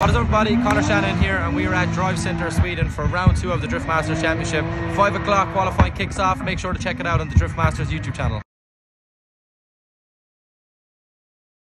What is up everybody, Connor Shanahan here and we are at Drive Centre Sweden for round two of the Drift Masters Championship. 5 o'clock qualifying kicks off, make sure to check it out on the Drift Masters YouTube channel.